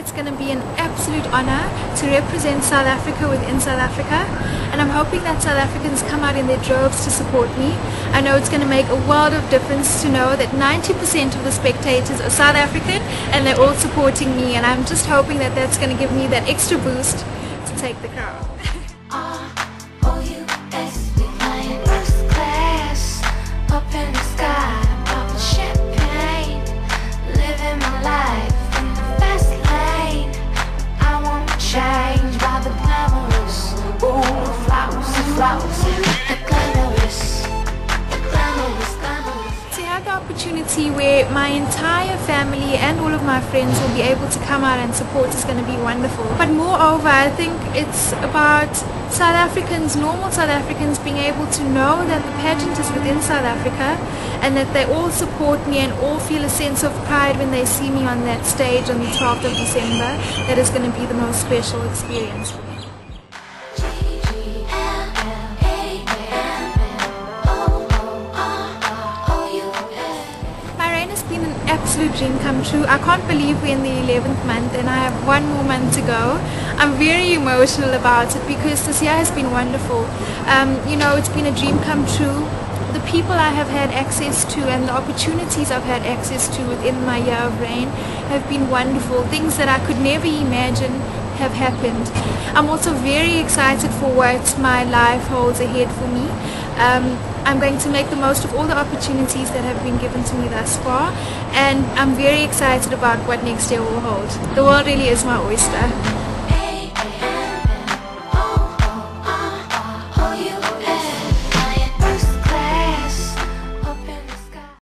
it's going to be an absolute honor to represent South Africa within South Africa and I'm hoping that South Africans come out in their droves to support me. I know it's going to make a world of difference to know that 90% of the spectators are South African and they're all supporting me and I'm just hoping that that's going to give me that extra boost to take the crowd. Where my entire family and all of my friends will be able to come out and support is going to be wonderful. But moreover, I think it's about South Africans, normal South Africans being able to know that the pageant is within South Africa and that they all support me and all feel a sense of pride when they see me on that stage on the 12th of December. That is going to be the most special experience absolute dream come true. I can't believe we're in the 11th month and I have one more month to go. I'm very emotional about it because this year has been wonderful. Um, you know, it's been a dream come true. The people I have had access to and the opportunities I've had access to within my year of reign have been wonderful. Things that I could never imagine have happened. I'm also very excited for what my life holds ahead for me. Um, I'm going to make the most of all the opportunities that have been given to me thus far and I'm very excited about what next year will hold. The world really is my oyster.